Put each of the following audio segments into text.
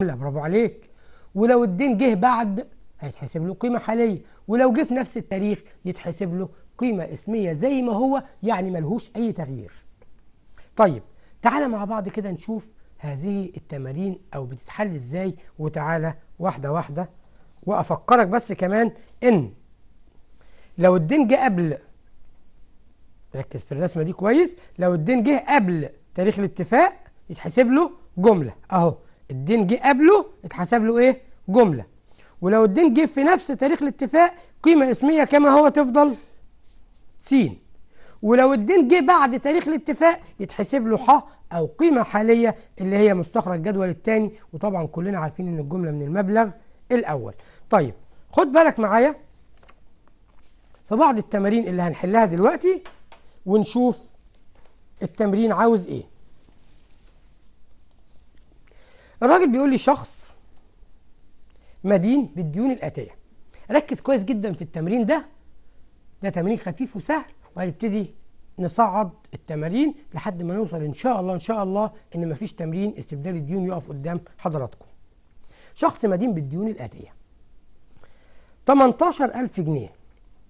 لا برافو عليك. ولو الدين جه بعد هيتحسب له قيمة حالية. ولو جه في نفس التاريخ يتحسب له قيمة اسمية زي ما هو يعني ملهوش أي تغيير. طيب تعالى مع بعض كده نشوف هذه التمارين أو بتتحل إزاي. وتعالى واحدة واحدة. وأفكرك بس كمان إن لو الدين جه قبل ركز في الرسمة دي كويس. لو الدين جه قبل تاريخ الاتفاق يتحسب له جملة. أهو الدين جه قبله اتحسب له إيه؟ جملة. ولو الدين جه في نفس تاريخ الاتفاق قيمة اسمية كما هو تفضل س ولو الدين جه بعد تاريخ الاتفاق يتحسب له ح أو قيمة حالية اللي هي مستخرج الجدول الثاني وطبعا كلنا عارفين إن الجملة من المبلغ الأول. طيب خد بالك معايا في بعض التمارين اللي هنحلها دلوقتي ونشوف التمرين عاوز إيه. الراجل بيقول لي شخص مدين بالديون الآتية ركز كويس جدا في التمرين ده. ده تمرين خفيف وسهل وهنبتدي نصعد التمارين لحد ما نوصل إن شاء الله إن شاء الله إن مفيش تمرين استبدال الديون يقف قدام حضراتكم. شخص مدين بالديون الآتية 18000 جنيه.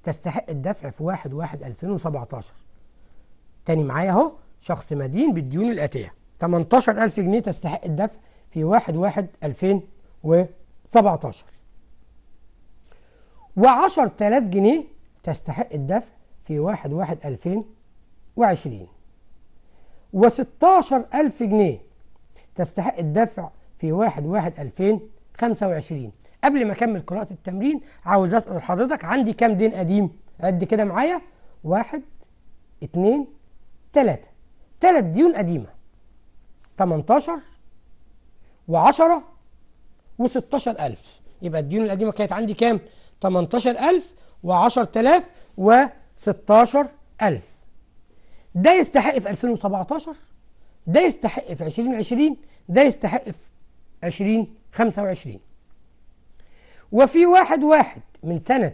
تستحق الدفع في 1 1 2017 تاني معايا أهو شخص مدين بالديون الآتية 18000 جنيه تستحق الدفع في 1 1 2017 و10000 جنيه تستحق الدفع في 1 1 2020 و16000 جنيه تستحق الدفع في 1 1 2025 قبل ما أكمل قراءة التمرين عاوز أسأل حضرتك عندي كام دين قديم؟ عد كده معايا. واحد اتنين تلاتة. تلات ديون قديمة. 18 و10 و16000 يبقى الديون القديمة كانت عندي كام؟ 18000 و10000 و16000 ده يستحق في 2017 ده يستحق في 2020 ده يستحق في 2025 وفي واحد واحد من سنة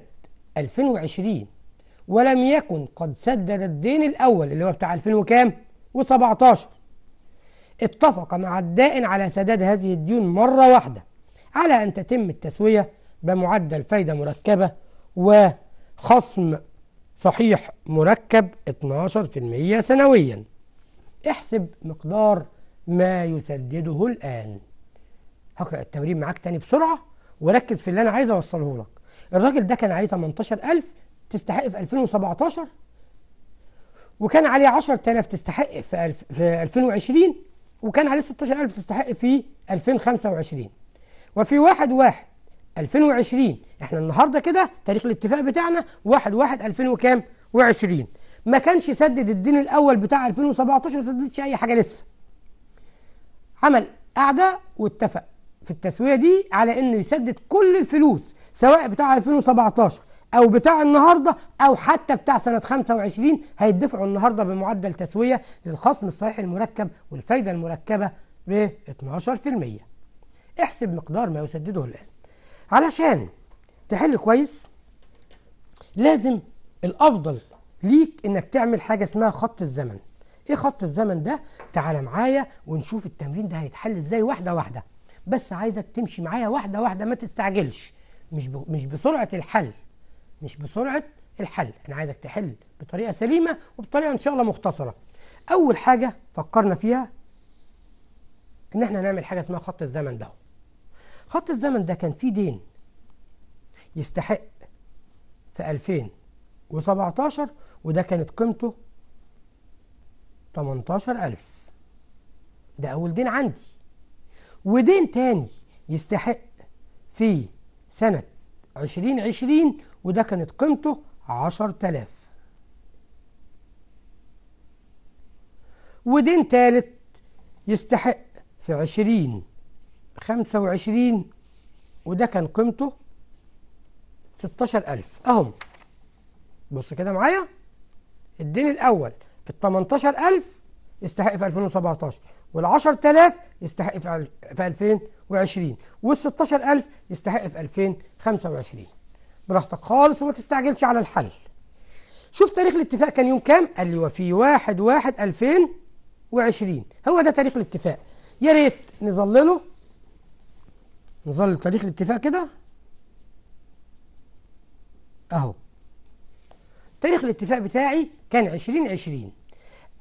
2020 ولم يكن قد سدد الدين الأول اللي هو بتاع 2000 وكام؟ و17 اتفق مع الدائن على سداد هذه الديون مرة واحدة على أن تتم التسوية بمعدل فايدة مركبة وخصم صحيح مركب 12% سنويا. احسب مقدار ما يسدده الآن. هقرأ التمرين معاك تاني بسرعة وركز في اللي أنا عايز أوصله لك. الراجل ده كان عليه 18000 تستحق في 2017 وكان عليه 10000 تستحق في في 2020 وكان عليه 16000 تستحق في 2025 وفي 1 1 2020 إحنا النهارده كده تاريخ الاتفاق بتاعنا 1 1 2000 وكام؟ و20 ما كانش يسدد الدين الأول بتاع 2017 ما سددش أي حاجة لسه. عمل قعده واتفق في التسوية دي على انه يسدد كل الفلوس سواء بتاع 2017 أو بتاع النهارده أو حتى بتاع سنة 25 هيدفعوا النهارده بمعدل تسوية للخصم الصحيح المركب والفايدة المركبة ب 12% احسب مقدار ما يسدده الان علشان تحل كويس لازم الأفضل ليك إنك تعمل حاجة اسمها خط الزمن. إيه خط الزمن ده؟ تعالى معايا ونشوف التمرين ده هيتحل إزاي واحدة واحدة. بس عايزك تمشي معايا واحدة واحدة ما تستعجلش. مش. مش بسرعة الحل. مش بسرعة الحل. أنا عايزك تحل بطريقة سليمة وبطريقة إن شاء الله مختصرة. أول حاجة فكرنا فيها إن إحنا نعمل حاجة اسمها خط الزمن ده. خط الزمن ده كان فيه دين يستحق في 2017 وده كانت قيمته 18000 ده أول دين عندي. ودين تاني يستحق في سنة 2020 وده كانت قيمته 10000 ودين تالت يستحق في 20 25 وده كان قيمته 16000 أهم بص كده معايا. الدين الأول ال 18000 يستحق في 2017 وال 10000 يستحق في في 2020 وال 16000 يستحق في 2025 براحتك خالص وما تستعجلش على الحل. شوف تاريخ الاتفاق كان يوم كام؟ قال لي وفي 1 1 2020 هو ده تاريخ الاتفاق. يا ريت نظلله. نظل تاريخ الاتفاق كده. أهو. تاريخ الاتفاق بتاعي كان 2020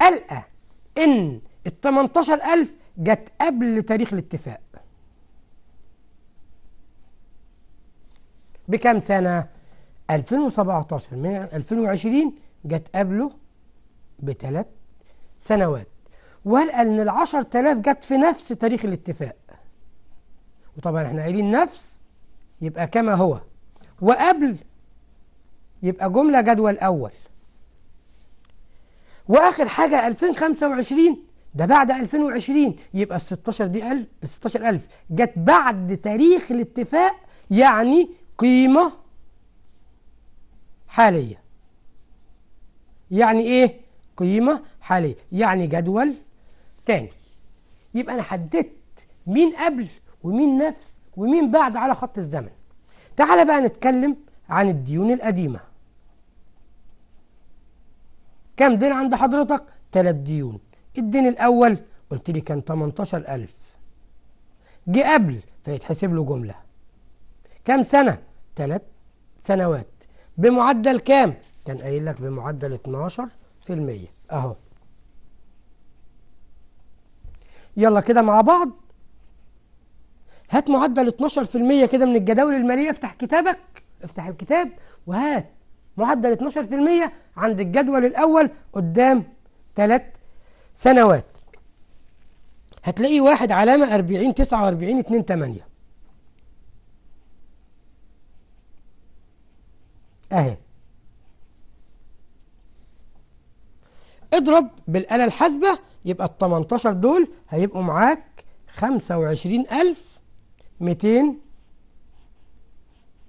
ألقى إن ال 18000 جت قبل تاريخ الاتفاق. بكام سنة؟ 2017 من 2020 جت قبله بثلاث سنوات. والقى إن ال 10000 جت في نفس تاريخ الاتفاق؟ وطبعا إحنا قايلين نفس يبقى كما هو. وقبل يبقى جملة جدول أول. وآخر حاجة 2025 ده بعد 2020 يبقى ال 16 دي 1000 ال 16000 جت بعد تاريخ الاتفاق يعني قيمة حالية. يعني إيه؟ قيمة حالية. يعني جدول تاني. يبقى أنا حددت مين قبل ومين نفس ومين بعد على خط الزمن. تعال بقى نتكلم عن الديون القديمة. كم دين عند حضرتك؟ ثلاث ديون. الدين الأول قلت لي كان 18000 جه قبل فيتحسب له جملة. كم سنة؟ ثلاث سنوات. بمعدل كام؟ كان قايل لك بمعدل 12% أهو. يلا كده مع بعض. هات معدل 12% كده من الجداول المالية. افتح كتابك. افتح الكتاب وهات معدل 12% عند الجدول الأول قدام ثلاث سنوات. هتلاقيه واحد علامة 40 49 2 8 أهي. اضرب بالآلة الحاسبة يبقى ال 18 دول هيبقوا معاك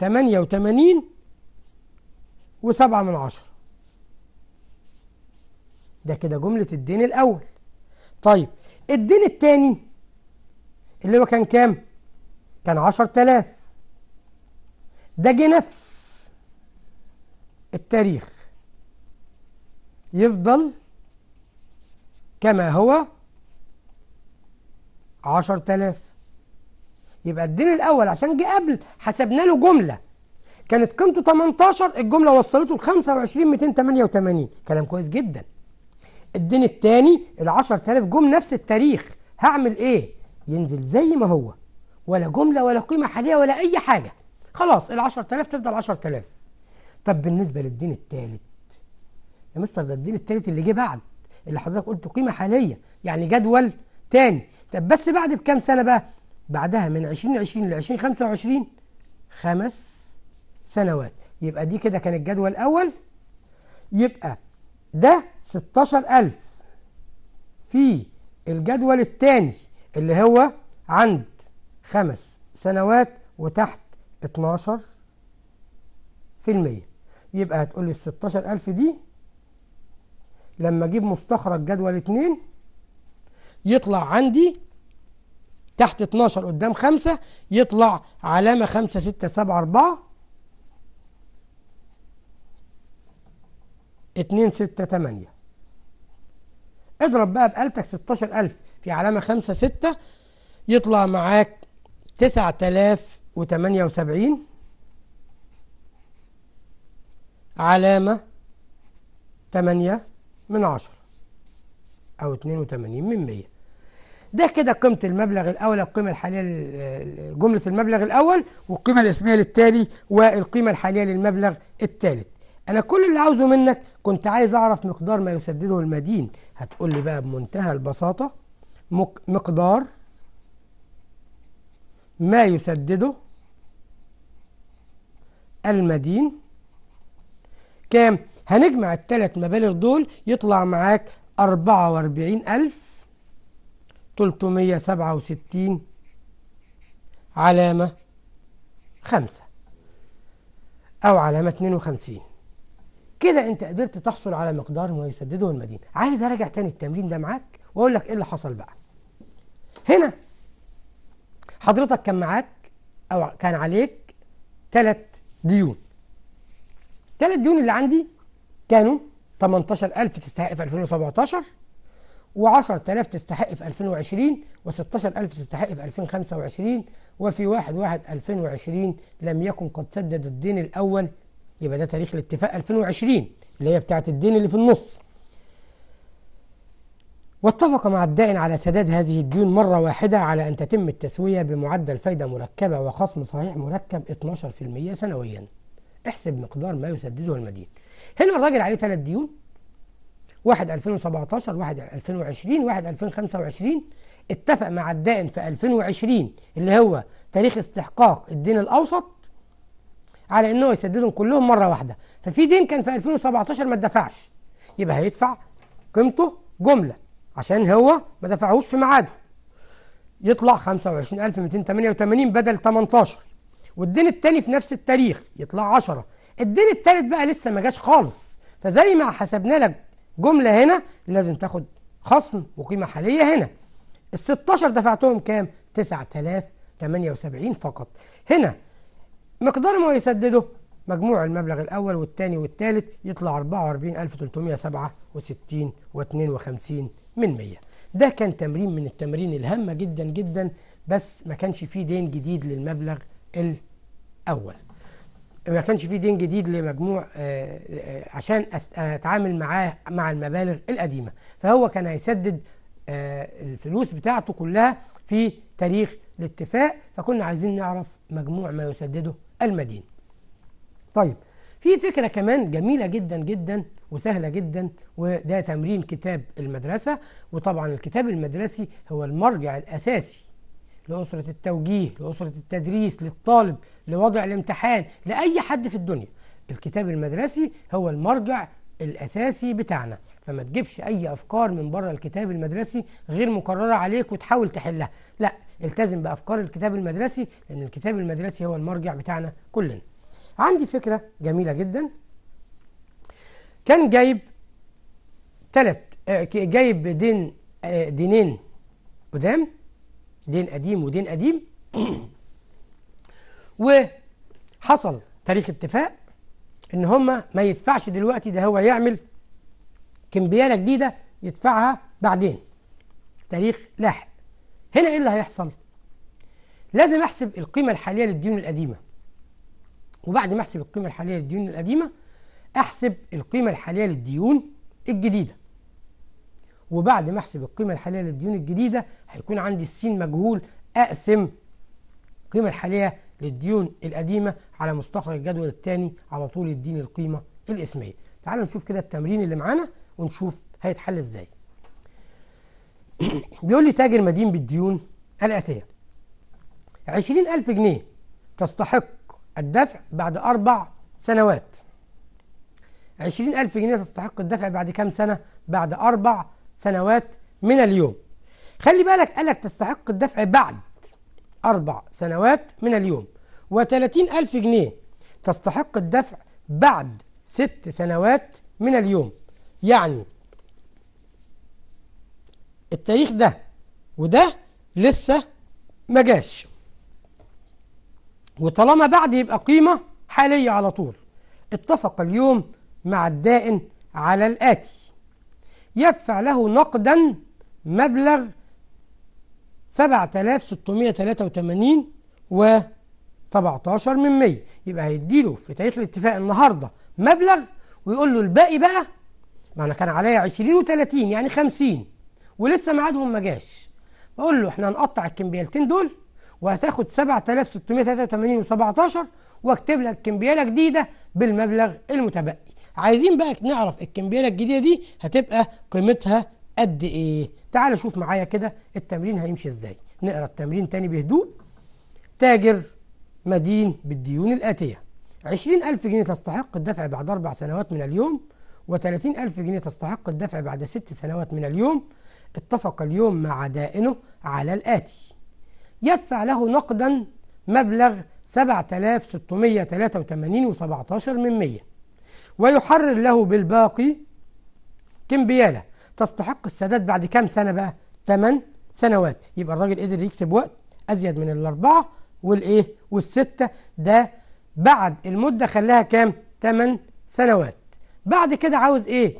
25288 وسبعة من عشرة. ده كده جملة الدين الأول. طيب الدين التاني اللي هو كان كام؟ كان عشر تلاف ده جه نفس التاريخ يفضل كما هو عشر تلاف يبقى الدين الأول عشان جه قبل حسبنا له جملة. كانت قيمته 18 الجملة وصلته ل 25 288 كلام كويس جدا. الدين الثاني ال 10000 جم نفس التاريخ. هعمل إيه؟ ينزل زي ما هو. ولا جملة ولا قيمة حالية ولا أي حاجة. خلاص ال 10000 تفضل 10000 طب بالنسبة للدين الثالث يا مستر ده الدين الثالث اللي جه بعد اللي حضرتك قلت قيمة حالية يعني جدول تاني. طب بس بعد بكام سنة بقى؟ بعدها من 2020 ل 2025 خمس سنوات. يبقى دي كده كان الجدول الأول. يبقى ده 16000 في الجدول الثاني اللي هو عند خمس سنوات وتحت 12 في المية. يبقى هتقول لي ال 16000 دي لما أجيب مستخرج جدول 2 يطلع عندي تحت 12 قدام 5 يطلع علامة 5 6 7 4 2 6 8 اضرب بقى بآلتك 16000 في علامة 5 6 يطلع معاك 9078 علامة 8 من 10 أو 82 من 100 ده كده قيمة المبلغ الأول القيمة الحالية جملة المبلغ الأول والقيمة الاسمية للتالي والقيمة الحالية للمبلغ الثالث أنا كل اللي عاوزه منك كنت عايز أعرف مقدار ما يسدده المدين. هتقول لي بقى بمنتهى البساطة مقدار ما يسدده المدين كام؟ هنجمع الثلاث مبالغ دول يطلع معاك أربعة وأربعين ألف تلتمية سبعة وستين علامة خمسة أو علامة اتنين وخمسين. كده أنت قدرت تحصل على مقدار ما يسدده المدين عايز أراجع تاني التمرين ده معاك وأقول لك إيه اللي حصل بقى. هنا حضرتك كان معاك أو كان عليك ثلاث ديون. ثلاث ديون اللي عندي كانوا 18000 تستحق في 2017 و10000 تستحق في 2020 و16000 تستحق في 2025 وفي 1 1 2020 لم يكن قد سدد الدين الأول. يبقى ده تاريخ الاتفاق 2020 اللي هي بتاعت الدين اللي في النص. واتفق مع الدائن على سداد هذه الديون مرة واحدة على أن تتم التسوية بمعدل فايدة مركبة وخصم صحيح مركب 12% سنويا. احسب مقدار ما يسدده المدين. هنا الراجل عليه ثلاث ديون واحد 2017 واحد 2020 واحد 2025 اتفق مع الدائن في 2020 اللي هو تاريخ استحقاق الدين الأوسط على إنه يسددهم كلهم مرة واحدة. ففي دين كان في 2017 ما اتدفعش. يبقى هيدفع قيمته جملة عشان هو ما دفعهوش في ميعاده. يطلع 25288 بدل 18 والدين التاني في نفس التاريخ يطلع 10 الدين التالت بقى لسه ما جاش خالص. فزي ما حسبنا لك جملة هنا لازم تاخد خصم وقيمة حالية هنا. ال 16 دفعتهم كام؟ 9078 فقط. هنا مقدار ما يسدده مجموع المبلغ الأول والثاني والثالث يطلع 44367 و52 من 100 ده كان تمرين من التمارين الهامة جدا جدا بس ما كانش فيه دين جديد للمبلغ الأول. ما كانش فيه دين جديد لمجموع آه، آه، عشان أتعامل معاه مع المبالغ القديمة. فهو كان هيسدد آه، الفلوس بتاعته كلها في تاريخ الاتفاق فكنا عايزين نعرف مجموع ما يسدده المدين طيب في فكرة كمان جميلة جدا جدا وسهلة جدا وده تمرين كتاب المدرسة. وطبعا الكتاب المدرسي هو المرجع الأساسي لأسرة التوجيه لأسرة التدريس للطالب لوضع الامتحان لأي حد في الدنيا. الكتاب المدرسي هو المرجع الأساسي بتاعنا. فما تجيبش أي أفكار من بره الكتاب المدرسي غير مكررة عليك وتحاول تحلها. لا التزم بأفكار الكتاب المدرسي لأن الكتاب المدرسي هو المرجع بتاعنا كلنا. عندي فكرة جميلة جدا. كان جايب ثلاث جايب دين آه، دينين قدام. دين قديم ودين قديم. وحصل تاريخ اتفاق إن هما ما يدفعش دلوقتي ده هو يعمل كمبياله جديدة يدفعها بعدين. تاريخ لاحق. هنا إيه اللي هيحصل؟ لازم أحسب القيمة الحالية للديون القديمة. وبعد ما أحسب القيمة الحالية للديون القديمة أحسب القيمة الحالية للديون الجديدة. وبعد ما احسب القيمة الحالية للديون الجديدة هيكون عندي السين مجهول أقسم القيمة الحالية للديون القديمة على مستخرج الجدول الثاني على طول يديني القيمة الإسمية. تعالوا نشوف كده التمرين اللي معانا ونشوف هيتحل إزاي. بيقول لي تاجر مدين بالديون الآتية. عشرين ألف جنيه تستحق الدفع بعد أربع سنوات. عشرين ألف جنيه تستحق الدفع بعد كام سنة؟ بعد أربع سنوات من اليوم. خلي بالك قالك تستحق الدفع بعد أربع سنوات من اليوم. وثلاثين ألف جنيه تستحق الدفع بعد ست سنوات من اليوم. يعني التاريخ ده وده لسه ما جاش. وطالما بعد يبقى قيمة حالية على طول. اتفق اليوم مع الدائن على الآتي. يدفع له نقدا مبلغ 7683 و 17 من 100 يبقى هيديله في تاريخ الاتفاق النهارده مبلغ ويقول له الباقي بقى ما أنا كان عليا 20 و30 يعني 50 ولسه ميعادهم ما جاش. بقول له إحنا هنقطع الكمبيالتين دول وهتاخد 7683 و17 واكتب لك كمبيالة جديدة بالمبلغ المتبقي. عايزين بقى نعرف الكمبياله الجديدة دي هتبقى قيمتها قد إيه. تعال شوف معايا كده التمرين هيمشي إزاي. نقرأ التمرين تاني بهدوء. تاجر مدين بالديون الآتية. 20000 جنيه تستحق الدفع بعد أربع سنوات من اليوم و30000 جنيه تستحق الدفع بعد ست سنوات من اليوم. اتفق اليوم مع دائنه على الآتي. يدفع له نقدا مبلغ 7683 و17 من 100 ويحرر له بالباقي كمبيالة تستحق السداد بعد كام سنة بقى؟ 8 سنوات. يبقى الراجل قدر يكسب وقت أزيد من الأربعة والإيه؟ والستة. ده بعد المدة خلاها كام؟ 8 سنوات. بعد كده عاوز إيه؟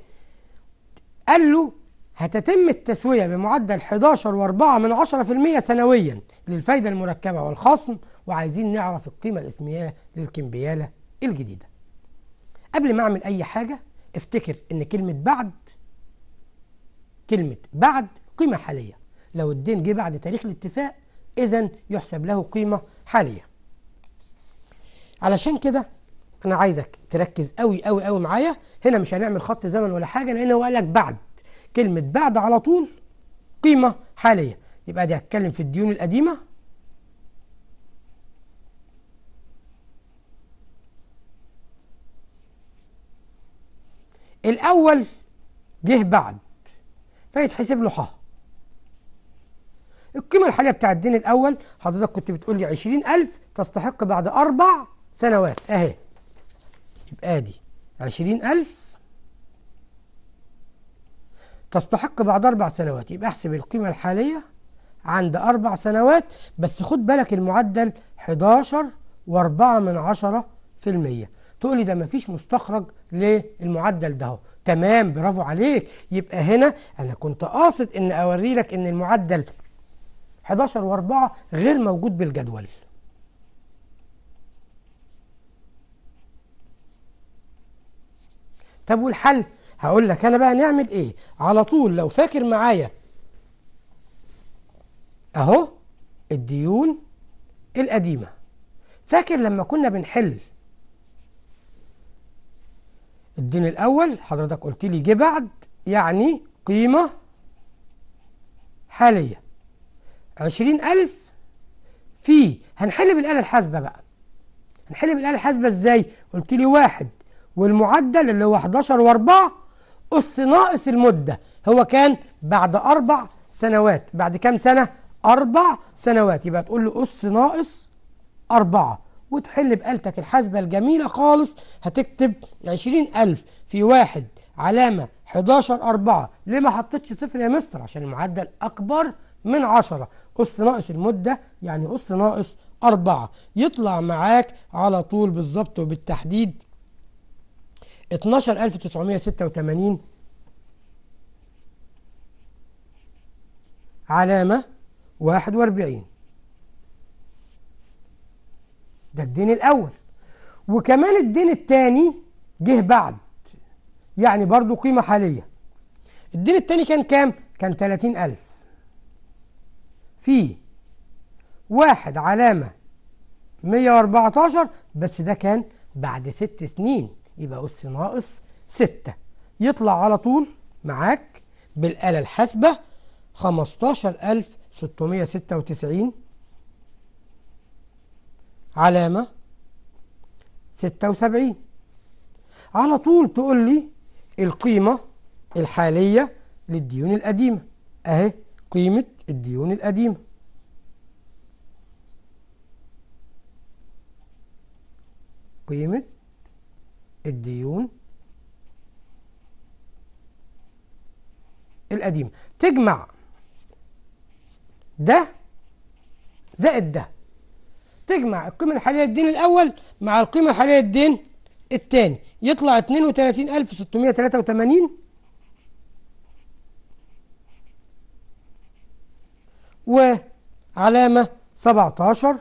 قال له هتتم التسوية بمعدل 11 و4 من 10% سنويا للفايدة المركبة والخصم وعايزين نعرف القيمة الاسمية للكمبيالة الجديدة. قبل ما أعمل أي حاجة افتكر إن كلمة بعد كلمة بعد قيمة حالية. لو الدين جه بعد تاريخ الاتفاق إذا يحسب له قيمة حالية. علشان كده أنا عايزك تركز قوي قوي قوي معايا. هنا مش هنعمل خط زمن ولا حاجة لأن هو قال لك بعد. كلمة بعد على طول قيمة حالية. يبقى دي هتكلم في الديون القديمة الأول جه بعد فيتحسب له ح القيمة الحالية بتاع الدين الأول حضرتك كنت بتقول لي 20000 تستحق بعد أربع سنوات أهي. يبقى دي 20000 تستحق بعد أربع سنوات. يبقى احسب القيمة الحالية عند أربع سنوات بس خد بالك المعدل 11 وأربعة من عشرة في المية. تقول لي ده مفيش مستخرج للمعدل ده تمام برافو عليك. يبقى هنا أنا كنت قاصد إن أوري لك إن المعدل 11 و4 غير موجود بالجدول. طب والحل؟ هقول لك أنا بقى نعمل إيه؟ على طول لو فاكر معايا أهو الديون القديمة. فاكر لما كنا بنحل الدين الأول حضرتك قلت لي جه بعد يعني قيمة حالية. عشرين ألف في هنحل بالآلة الحاسبة بقى. هنحل بالآلة الحاسبة إزاي؟ قلت لي واحد والمعدل اللي هو 11 و4 أس ناقص المدة. هو كان بعد أربع سنوات. بعد كام سنة؟ أربع سنوات. يبقى تقول له أس ناقص أربعة. وتحل بآلتك الحاسبة الجميلة خالص هتكتب 20000 في واحد علامة 11 أربعة. ليه ما حطيتش صفر يا مستر؟ عشان المعدل أكبر من 10 أس ناقص المدة يعني أس ناقص أربعة. يطلع معاك على طول بالظبط وبالتحديد 12986 علامة 41 ده الدين الأول. وكمان الدين الثاني جه بعد يعني برضو قيمة حالية. الدين الثاني كان كام؟ كان 30000 في واحد علامة 114 بس ده كان بعد ست سنين. يبقى أس ناقص ستة. يطلع على طول معاك بالآلة الحاسبة 15696 علامة 76 على طول تقول لي القيمة الحالية للديون القديمة. أهي قيمة الديون القديمة. قيمة الديون القديمة. تجمع ده زائد ده. تجمع القيمة الحالية للدين الأول مع القيمة الحالية للدين الثاني يطلع 32683 وعلامة 17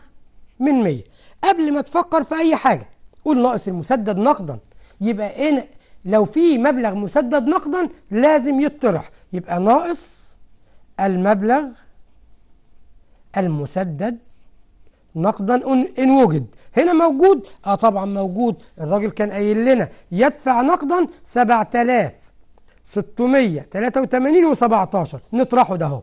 من 100 قبل ما تفكر في أي حاجة قول ناقص المسدد نقدا. يبقى إن لو في مبلغ مسدد نقدا لازم يطرح. يبقى ناقص المبلغ المسدد نقدا إن وجد. هنا موجود؟ آه طبعا موجود. الراجل كان قايل لنا يدفع نقدا 7683 و17 نطرحه ده اهو.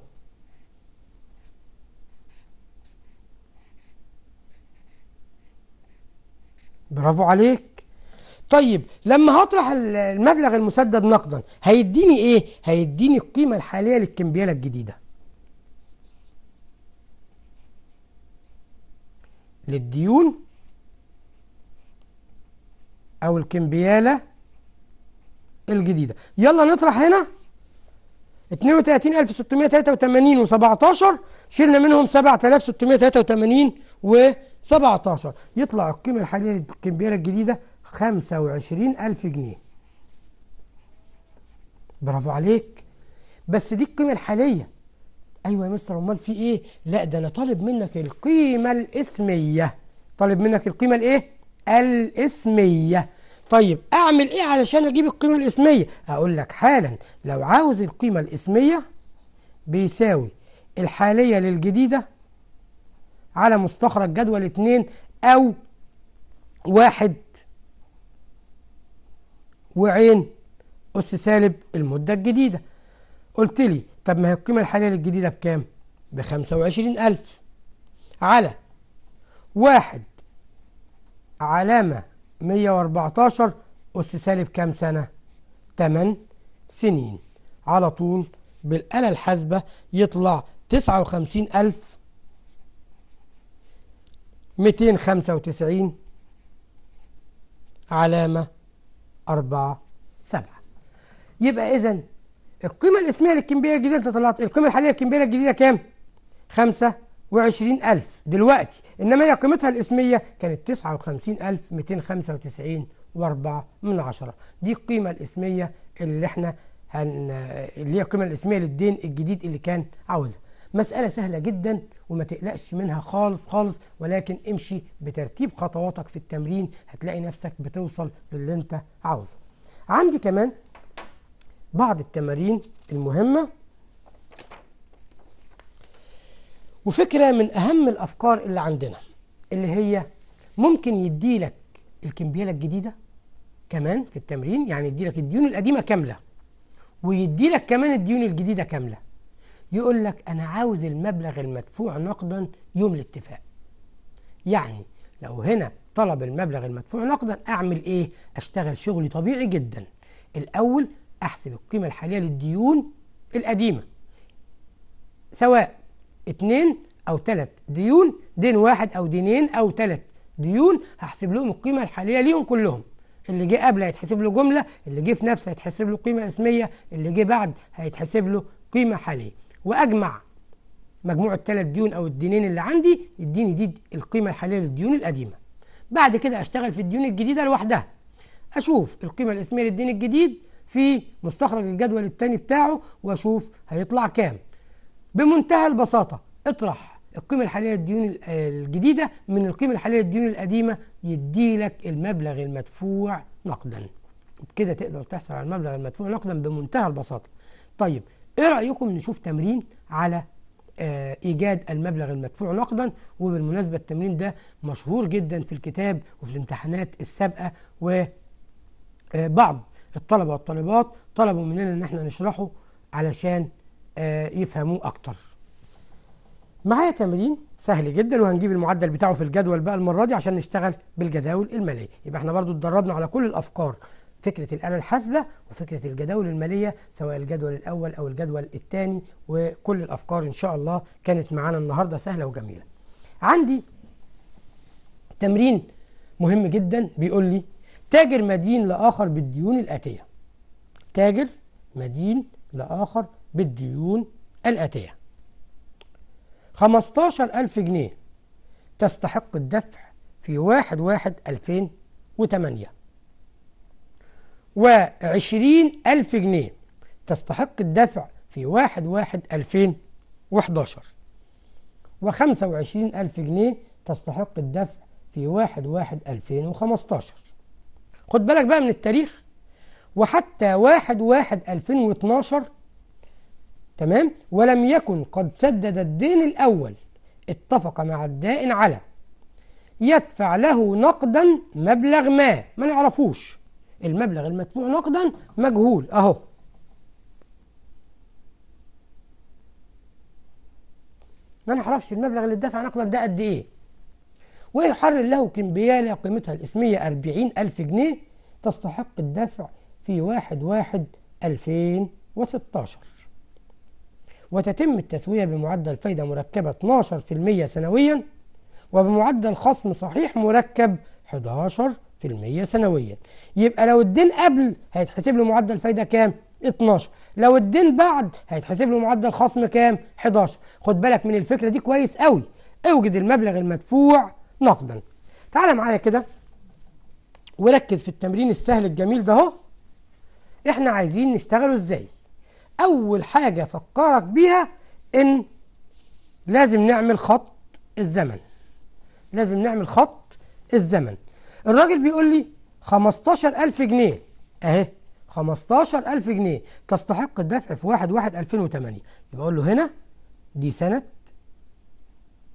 برافو عليك. طيب لما هطرح المبلغ المسدد نقدا هيديني إيه؟ هيديني القيمة الحالية للكمبيالة الجديدة. للديون أو الكمبيالة الجديدة. يلا نطرح هنا. 32683 و17 شلنا منهم 7683 و17 يطلع القيمة الحالية للكمبيالة الجديدة 25000 جنيه. برافو عليك. بس دي القيمة الحالية. أيوه يا مستر أمال في إيه؟ لا ده أنا طالب منك القيمة الإسمية. طالب منك القيمة الإيه؟ الإسمية. طيب أعمل إيه علشان أجيب القيمة الإسمية؟ أقول لك حالا لو عاوز القيمة الإسمية بيساوي الحالية للجديدة على مستخرج جدول اتنين أو واحد وعين أس سالب المدة الجديدة. قلت لي طب ما هي القيمة الحالية للجديدة بكام؟ وعشرين ألف على واحد علامة مية وأربعتاشر أس سالب كام سنة؟ تمن سنين على طول بالآلة الحاسبة يطلع تسعة وخمسين ألف ميتين خمسة وتسعين علامة أربعة سبعة يبقى إذا القيمة الإسمية للكمبيالة الجديدة أنت طلعت. القيمة الحالية للكمبيالة الجديدة كام؟ خمسة وعشرين ألف. دلوقتي إنما هي قيمتها الإسمية كانت تسعة وخمسين ألف ميتين خمسة وتسعين وأربعة من عشرة. دي القيمة الإسمية اللي إحنا هن... اللي هي القيمة الإسمية للدين الجديد اللي كان عاوزها. مسألة سهلة جدا وما تقلقش منها خالص خالص ولكن امشي بترتيب خطواتك في التمرين. هتلاقي نفسك بتوصل للي أنت عاوزه. عندي كمان بعض التمارين المهمة. وفكرة من أهم الأفكار اللي عندنا اللي هي ممكن يديلك الكمبيالة الجديدة كمان في التمرين يعني يديلك الديون القديمة كاملة ويديلك كمان الديون الجديدة كاملة. يقول لك أنا عاوز المبلغ المدفوع نقدا يوم الاتفاق. يعني لو هنا طلب المبلغ المدفوع نقدا أعمل إيه؟ أشتغل شغلي طبيعي جدا. الأول أحسب القيمة الحالية للديون القديمة سواء اتنين أو تلات ديون دين واحد أو دينين أو تلات ديون هحسب لهم القيمة الحالية ليهم كلهم. اللي جه قبل هيتحسب له جملة اللي جه في نفسه هيتحسب له قيمة اسمية اللي جه بعد هيتحسب له قيمة حالية. وأجمع مجموع الثلاث ديون أو الدينين اللي عندي يديني دي القيمة الحالية للديون القديمة. بعد كده أشتغل في الديون الجديدة لوحدها. أشوف القيمة الاسميه للدين الجديد في مستخرج الجدول الثاني بتاعه واشوف هيطلع كام. بمنتهى البساطة اطرح القيمة الحالية للديون الجديدة من القيمة الحالية للديون القديمة يدي لك المبلغ المدفوع نقدا. بكده تقدر تحصل على المبلغ المدفوع نقدا بمنتهى البساطة. طيب إيه رأيكم نشوف تمرين على آه إيجاد المبلغ المدفوع نقدا؟ وبالمناسبة التمرين ده مشهور جدا في الكتاب وفي الامتحانات السابقة وبعض الطلبة والطالبات طلبوا مننا إن إحنا نشرحه علشان آه يفهموه أكتر. معايا تمرين؟ سهل جدا وهنجيب المعدل بتاعه في الجدول بقى المرة دي عشان نشتغل بالجداول المالية. يبقى إحنا برضو اتدربنا على كل الأفكار فكرة الآلة الحاسبة وفكرة الجداول المالية سواء الجدول الأول أو الجدول الثاني وكل الأفكار إن شاء الله كانت معانا النهاردة سهلة وجميلة. عندي تمرين مهم جدا بيقول لي تاجر مدين لآخر بالديون الآتية. تاجر مدين لآخر بالديون الآتية. 15000 جنيه تستحق الدفع في واحد واحد 2008 وعشرين ألف جنيه تستحق الدفع في واحد واحد ألفين وحداشر. وخمسة وعشرين ألف جنيه تستحق الدفع في واحد واحد ألفين وخمستاشر. خد بالك بقى من التاريخ. وحتى واحد واحد ألفين واتناشر تمام ولم يكن قد سدد الدين الأول اتفق مع الدائن على يدفع له نقدا مبلغ ما ما نعرفوش. المبلغ المدفوع نقدا مجهول أهو. ما نعرفش المبلغ اللي اتدفع نقدا ده قد إيه. ويحرر له كمبيالة قيمتها الإسمية أربعين ألف جنيه تستحق الدفع في واحد واحد ألفين وستاشر. وتتم التسوية بمعدل فايدة مركبة 12% سنويا وبمعدل خصم صحيح مركب 11% سنويا. يبقى لو الدين قبل هيتحسب له معدل فايدة كام؟ 12 لو الدين بعد هيتحسب له معدل خصم كام؟ 11 خد بالك من الفكرة دي كويس قوي. أوجد المبلغ المدفوع نقدا. تعالى معايا كده وركز في التمرين السهل الجميل ده اهو. إحنا عايزين نشتغله إزاي؟ أول حاجة فكرك بيها إن لازم نعمل خط الزمن. لازم نعمل خط الزمن. الراجل بيقول لي 15000 جنيه. أهي 15000 جنيه. تستحق الدفع في 1 1 2008 يبقى أقول له هنا دي سنة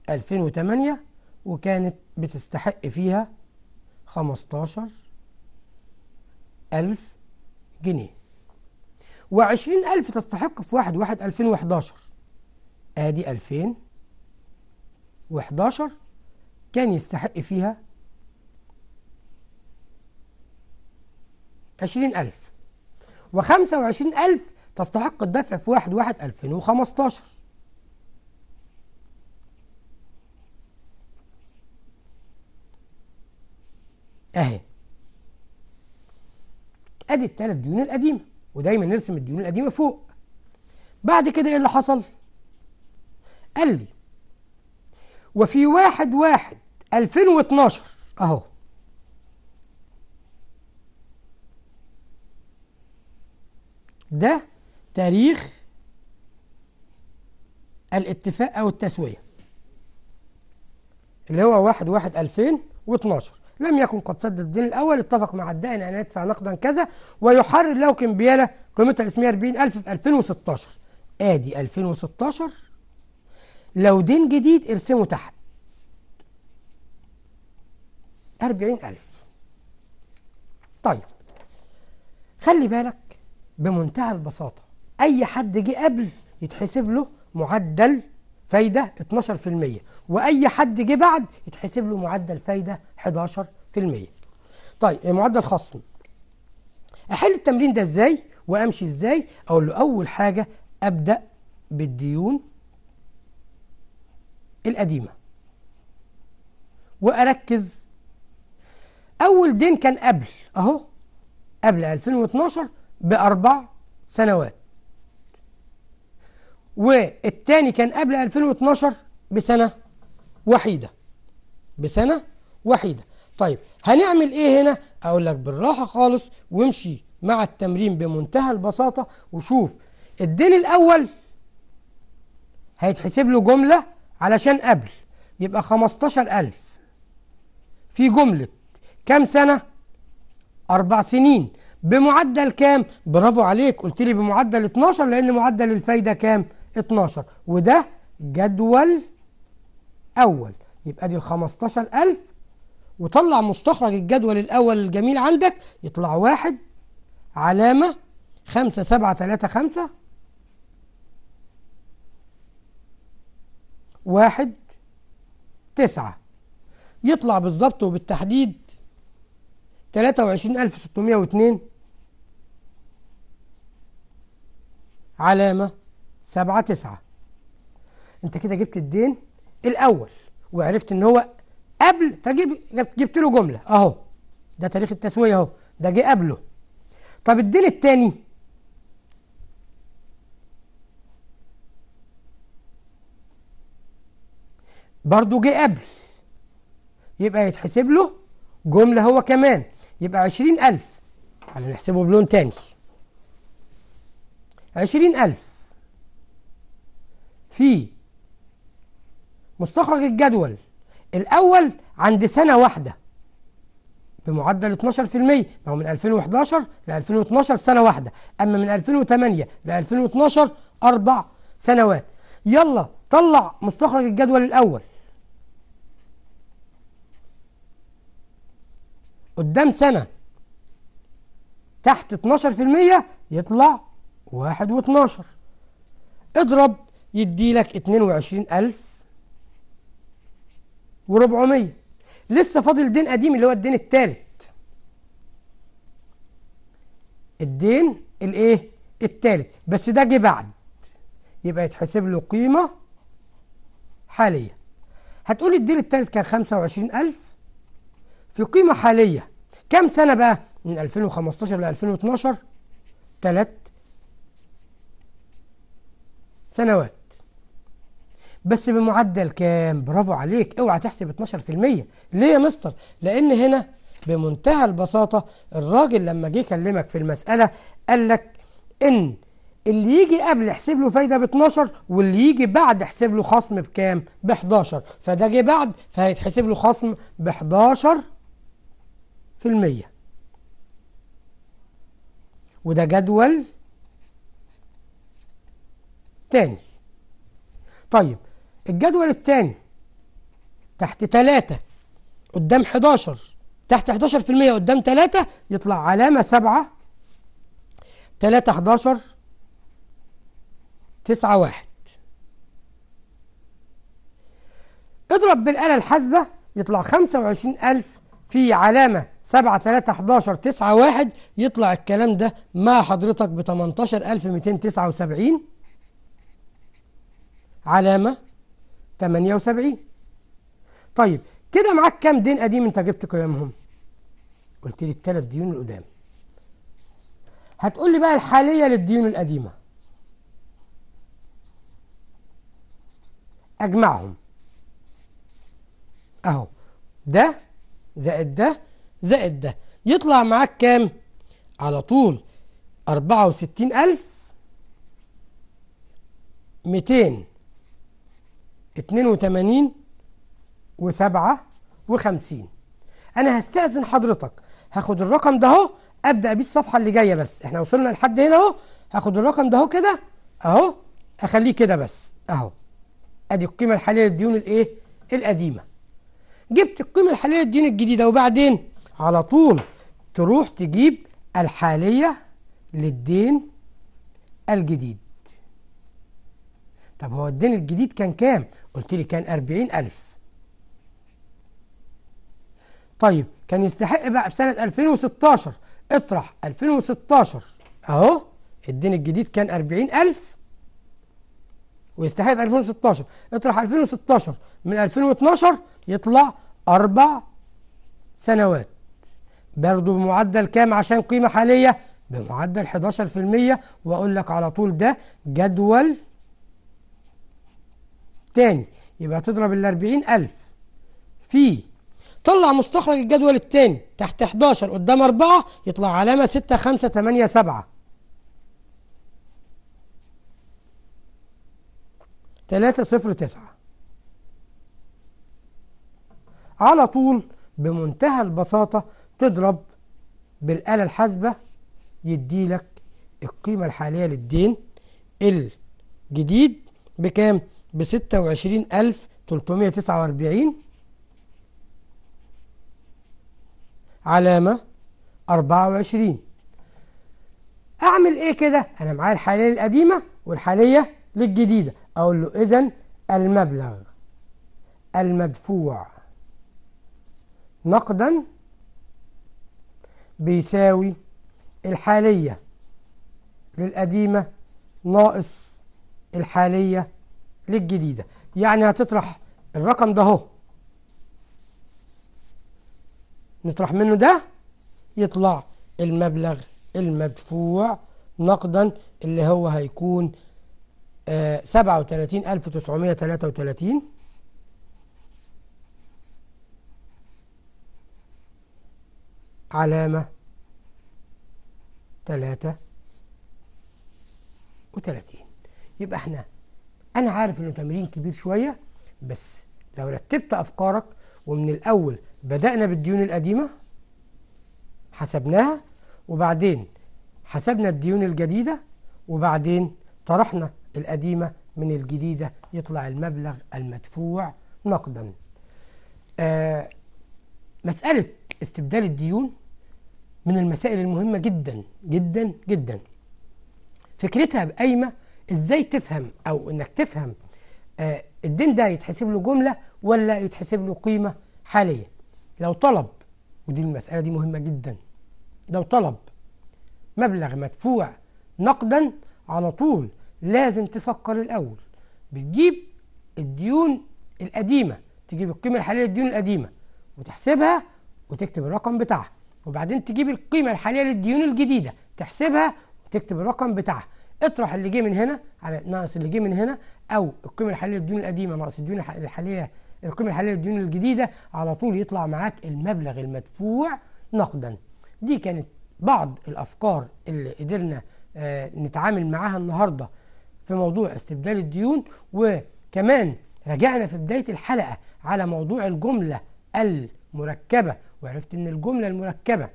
2008 وكانت بتستحق فيها 15000 جنيه. و20000 تستحق في 1 1 2011 آدي 2011 كان يستحق فيها عشرين ألف. وخمسة وعشرين ألف تستحق الدفع في واحد واحد ألفين وخمستاشر. أهي. أدي التلات ديون القديمة ودايما نرسم الديون القديمة فوق. بعد كده إيه اللي حصل؟ قال لي وفي واحد واحد 2012 أهو. ده تاريخ الاتفاق أو التسوية اللي هو واحد واحد 2012 لم يكن قد سدد الدين الأول اتفق مع الدائن إن يدفع نقدا كذا ويحرر له كمبياله قيمتها الاسميه 40000 في 2016 آدي 2016 لو دين جديد ارسمه تحت. أربعين ألف. طيب خلي بالك بمنتهى البساطة. أي حد جه قبل يتحسب له معدل فايدة 12% وأي حد جه بعد يتحسب له معدل فايدة 11% طيب معدل خصم أحل التمرين ده إزاي وأمشي إزاي؟ أقول له أول حاجة أبدأ بالديون القديمة. وأركز. أول دين كان قبل أهو قبل 2012 بأربع سنوات. والتاني كان قبل 2012 بسنة وحيدة بسنة وحيدة طيب هنعمل إيه هنا أقول لك بالراحة خالص وامشي مع التمرين بمنتهى البساطة وشوف الدين الأول هيتحسب له جملة علشان قبل يبقى 15000 في جملة كام سنة؟ أربع سنين بمعدل كام؟ برافو عليك قلت لي بمعدل 12 لأن معدل الفايدة كام؟ 12 وده جدول أول. يبقى دي ال 15000 وطلع مستخرج الجدول الأول الجميل عندك يطلع واحد علامة خمسة سبعة تلاتة خمسة. واحد تسعة. يطلع بالظبط وبالتحديد تلاتة وعشرين ألف ستمية واتنين. علامة سبعة تسعة. انت كده جبت الدين الأول وعرفت إن هو قبل فجيب جبت له جملة أهو. ده تاريخ التسوية أهو. ده جه قبله. طب الدين التاني؟ برضه جه قبل. يبقى يتحسب له جملة هو كمان. يبقى عشرين ألف. تعالى نحسبه بلون تاني. عشرين ألف. في مستخرج الجدول الأول عند سنة واحدة بمعدل 12% ما هو من 2011 ل 2012 سنة واحدة. أما من 2008 ل 2012 أربع سنوات. يلا طلع مستخرج الجدول الأول. قدام سنة تحت 12% يطلع واحد واتناشر. اضرب اتنين وعشرين ألف وربعمية. لسه فاضل دين قديم اللي هو الدين التالت. الدين الايه؟ التالت. بس ده جه بعد. يبقى يتحسب له قيمة حالية. هتقولي الدين التالت كان خمسة وعشرين ألف؟ في قيمة حالية. كم سنة بقى؟ من 2015 ل 2012 ثلاث سنوات. بس بمعدل كام؟ برافو عليك. اوعى تحسب 12% ليه يا مستر؟ لأن هنا بمنتهى البساطة الراجل لما جه يكلمك في المسألة قال لك إن اللي يجي قبل احسب له فايدة ب 12 واللي يجي بعد احسب له خصم بكام؟ ب 11 فده جه بعد فهيتحسب له خصم ب 11 في المية. وده جدول تاني. طيب الجدول التاني تحت 3 قدام 11 تحت 11% قدام 3 يطلع علامة 7 3 11 9 1 اضرب بالآلة الحاسبة يطلع 25000 في علامة 7 3 11 9 1 يطلع الكلام ده مع حضرتك ب 18279 علامة 78 طيب كده معاك كام دين قديم انت جبت قيمهم؟ قلت لي الثلاث ديون القدام. هتقول لي بقى الحالية للديون القديمة. أجمعهم. أهو. ده زائد ده زائد ده. يطلع معاك كام؟ على طول أربعة وستين ألف ميتين اتنين وتمانين وسبعة وخمسين. أنا هستأذن حضرتك. هاخد الرقم ده أهو أبدأ بيه الصفحة اللي جاية بس. إحنا وصلنا لحد هنا أهو. هاخد الرقم ده أهو كده أهو. أخليه كده بس أهو. أدي القيمة الحالية للديون الإيه؟ القديمة. جبت القيمة الحالية للديون الجديدة وبعدين على طول تروح تجيب الحالية للدين الجديد. طب هو الدين الجديد كان كام؟ قلت لي كان أربعين ألف. طيب كان يستحق بقى في سنة 2016 اطرح 2016 أهو الدين الجديد كان 40000 ويستحق في 2016 اطرح 2016 من 2012 يطلع أربع سنوات. برضه بمعدل كام؟ عشان قيمة حالية؟ بمعدل 11% وأقول لك على طول ده جدول تاني يبقى تضرب ال 40000 في طلع مستخرج الجدول الثاني تحت 11 قدام 4 يطلع علامة 6 5 8 7 3 0 9 على طول بمنتهى البساطة تضرب بالآلة الحاسبة يديلك القيمة الحالية للدين الجديد بكام؟ ب 26349 علامة 24 أعمل إيه كده؟ أنا معايا الحالية القديمة والحالية للجديدة. أقول له إذا المبلغ المدفوع نقدا بيساوي الحالية للقديمة ناقص الحالية للجديدة. يعني هتطرح الرقم ده اهو. نطرح منه ده يطلع المبلغ المدفوع نقدا اللي هو هيكون سبعة وتلاتين ألف تسعمية تلاتة وتلاتين. علامة تلاتة وتلاتين. يبقى إحنا أنا عارف إنه تمرين كبير شوية بس لو رتبت أفكارك ومن الأول بدأنا بالديون القديمة حسبناها وبعدين حسبنا الديون الجديدة وبعدين طرحنا القديمة من الجديدة يطلع المبلغ المدفوع نقدا. آه مسألة استبدال الديون من المسائل المهمة جدا جدا جدا. فكرتها قايمة إزاي تفهم أو انك تفهم آه الدين ده يتحسب له جملة ولا يتحسب له قيمة حالية؟ لو طلب ودي المسألة دي مهمة جدا لو طلب مبلغ مدفوع نقدا على طول لازم تفكر الأول. بتجيب الديون القديمة تجيب القيمة الحالية للديون القديمة وتحسبها وتكتب الرقم بتاعها وبعدين تجيب القيمة الحالية للديون الجديدة تحسبها وتكتب الرقم بتاعها. اطرح اللي جه من هنا على ناقص اللي جه من هنا أو القيمة الحالية للديون القديمة ناقص الديون الحالية القيمة الحالية للديون الجديدة على طول يطلع معاك المبلغ المدفوع نقدا. دي كانت بعض الأفكار اللي قدرنا آه نتعامل معاها النهارده في موضوع استبدال الديون وكمان رجعنا في بداية الحلقة على موضوع الجملة المركبة وعرفت إن الجملة المركبة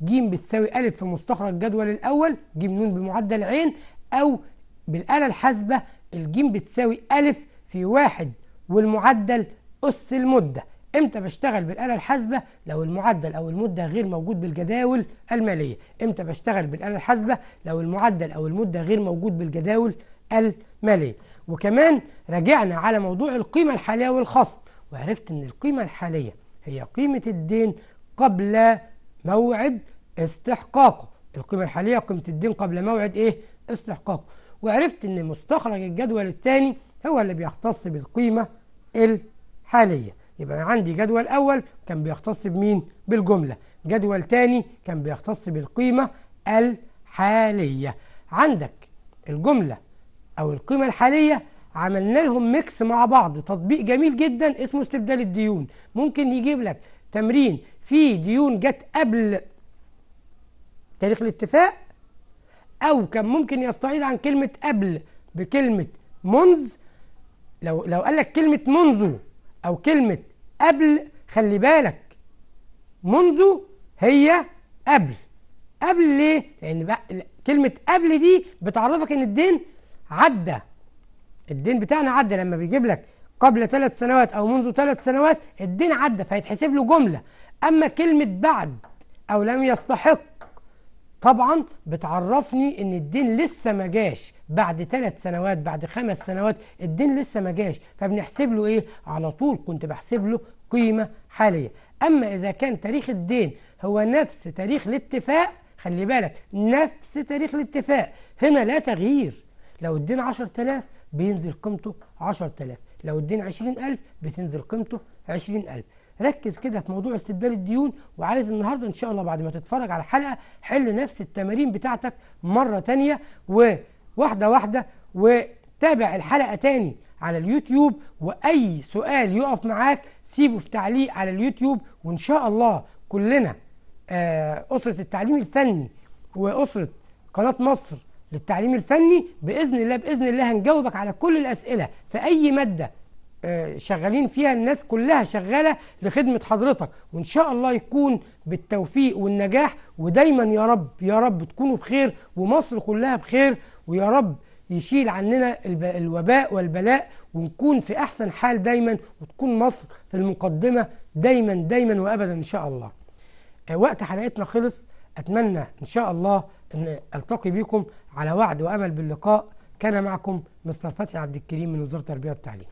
ج بتساوي أ في مستخرج الجدول الأول ج ن بمعدل عين أو بالآلة الحاسبة الجيم بتساوي أ في واحد والمعدل أس المدة. إمتى بشتغل بالآلة الحاسبة؟ لو المعدل أو المدة غير موجود بالجداول المالية. إمتى بشتغل بالآلة الحاسبة؟ لو المعدل أو المدة غير موجود بالجداول المالية. وكمان رجعنا على موضوع القيمة الحالية والخصم. وعرفت إن القيمة الحالية هي قيمة الدين قبل موعد استحقاقه. القيمة الحالية قيمة الدين قبل موعد إيه؟ استحقاقه. وعرفت إن مستخرج الجدول الثاني هو اللي بيختص بالقيمة الحالية. يبقى أنا عندي جدول أول كان بيختص بمين؟ بالجملة. جدول تاني كان بيختص بالقيمة الحالية. عندك الجملة أو القيمة الحالية عملنا لهم mix مع بعض تطبيق جميل جدا اسمه استبدال الديون. ممكن يجيب لك تمرين فيه ديون جت قبل تاريخ الاتفاق أو كان ممكن يستعيض عن كلمة قبل بكلمة منذ. لو لو قال لك كلمة منذ أو كلمة قبل خلي بالك منذ هي قبل. قبل ليه؟ لأن بقى كلمة قبل دي بتعرفك إن الدين عدى. الدين بتاعنا عدى. لما بيجيب لك قبل ثلاث سنوات أو منذ ثلاث سنوات الدين عدى فيتحسب له جملة. أما كلمة بعد أو لم يستحق طبعا بتعرفني إن الدين لسه ما جاش. بعد ثلاث سنوات بعد خمس سنوات الدين لسه ما جاش. فبنحسب له إيه؟ على طول كنت بحسب له قيمة حالية. أما إذا كان تاريخ الدين هو نفس تاريخ الاتفاق خلي بالك نفس تاريخ الاتفاق. هنا لا تغيير. لو الدين 10000 بينزل قيمته 10000 لو الدين 20000 بتنزل قيمته 20000 ركز كده في موضوع استبدال الديون وعايز النهارده إن شاء الله بعد ما تتفرج على الحلقة حل نفس التمارين بتاعتك مرة تانية وواحدة واحدة وتابع الحلقة تاني على اليوتيوب. وأي سؤال يقف معاك سيبه في تعليق على اليوتيوب. وإن شاء الله كلنا آه، أسرة التعليم الفني وأسرة قناة مصر للتعليم الفني بإذن الله بإذن الله هنجاوبك على كل الأسئلة في أي مادة شغالين فيها الناس كلها شغالة لخدمة حضرتك. وإن شاء الله يكون بالتوفيق والنجاح. ودايما يا رب يا رب تكونوا بخير ومصر كلها بخير. ويا رب يشيل عننا الوباء والبلاء. ونكون في أحسن حال دايما. وتكون مصر في المقدمة دايما دايما وابدا إن شاء الله. آه، وقت حلقتنا خلص. أتمنى إن شاء الله إن ألتقي بكم على وعد وأمل باللقاء. كان معكم مستر فتحي عبد الكريم من وزارة التربية والتعليم.